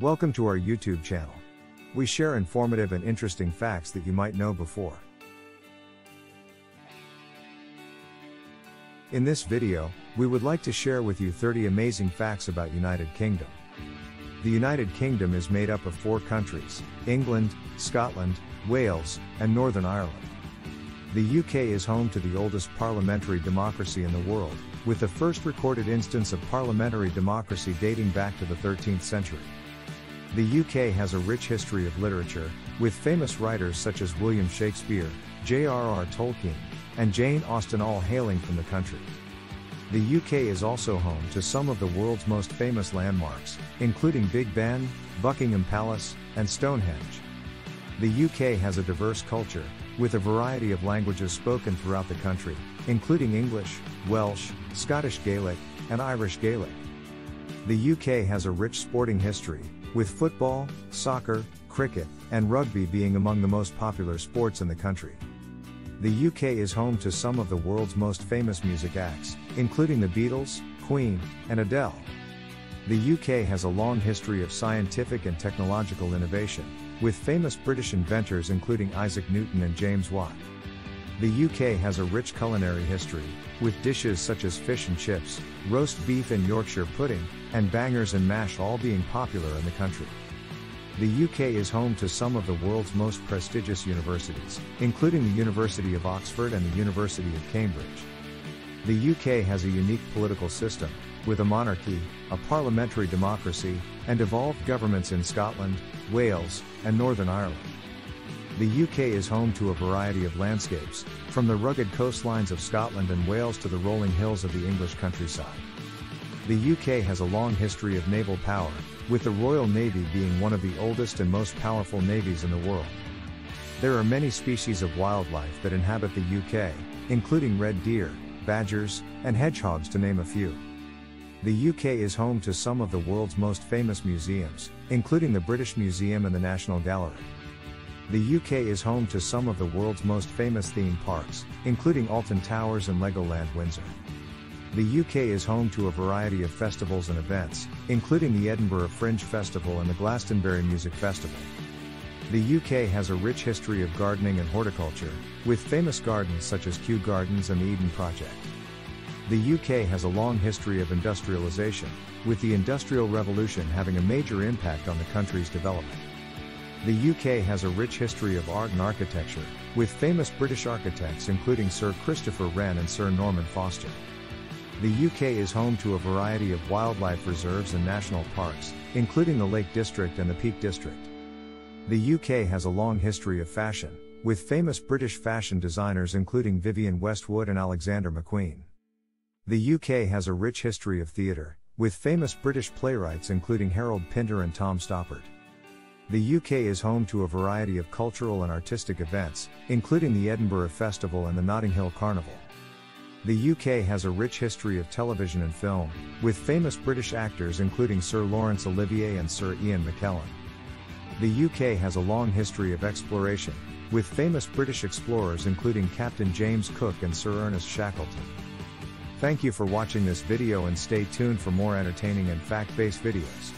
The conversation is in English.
Welcome to our YouTube channel. We share informative and interesting facts that you might know before. In this video, we would like to share with you 30 amazing facts about United Kingdom. The United Kingdom is made up of four countries, England, Scotland, Wales, and Northern Ireland. The UK is home to the oldest parliamentary democracy in the world, with the first recorded instance of parliamentary democracy dating back to the 13th century. The UK has a rich history of literature, with famous writers such as William Shakespeare, J.R.R. Tolkien, and Jane Austen all hailing from the country. The UK is also home to some of the world's most famous landmarks, including Big Ben, Buckingham Palace, and Stonehenge. The UK has a diverse culture, with a variety of languages spoken throughout the country, including English, Welsh, Scottish Gaelic, and Irish Gaelic. The UK has a rich sporting history, with football, soccer, cricket, and rugby being among the most popular sports in the country. The UK is home to some of the world's most famous music acts, including the Beatles, Queen, and Adele. The UK has a long history of scientific and technological innovation, with famous British inventors including Isaac Newton and James Watt. The UK has a rich culinary history, with dishes such as fish and chips, roast beef and Yorkshire pudding, and bangers and mash all being popular in the country. The UK is home to some of the world's most prestigious universities, including the University of Oxford and the University of Cambridge. The UK has a unique political system, with a monarchy, a parliamentary democracy, and evolved governments in Scotland, Wales, and Northern Ireland. The UK is home to a variety of landscapes, from the rugged coastlines of Scotland and Wales to the rolling hills of the English countryside. The UK has a long history of naval power, with the Royal Navy being one of the oldest and most powerful navies in the world. There are many species of wildlife that inhabit the UK, including red deer, badgers, and hedgehogs to name a few. The UK is home to some of the world's most famous museums, including the British Museum and the National Gallery. The UK is home to some of the world's most famous theme parks, including Alton Towers and Legoland Windsor. The UK is home to a variety of festivals and events, including the Edinburgh Fringe Festival and the Glastonbury Music Festival. The UK has a rich history of gardening and horticulture, with famous gardens such as Kew Gardens and the Eden Project. The UK has a long history of industrialisation, with the Industrial Revolution having a major impact on the country's development. The UK has a rich history of art and architecture, with famous British architects including Sir Christopher Wren and Sir Norman Foster. The UK is home to a variety of wildlife reserves and national parks, including the Lake District and the Peak District. The UK has a long history of fashion, with famous British fashion designers including Vivienne Westwood and Alexander McQueen. The UK has a rich history of theatre, with famous British playwrights including Harold Pinter and Tom Stoppard. The UK is home to a variety of cultural and artistic events, including the Edinburgh Festival and the Notting Hill Carnival. The UK has a rich history of television and film, with famous British actors including Sir Laurence Olivier and Sir Ian McKellen. The UK has a long history of exploration, with famous British explorers including Captain James Cook and Sir Ernest Shackleton. Thank you for watching this video and stay tuned for more entertaining and fact-based videos.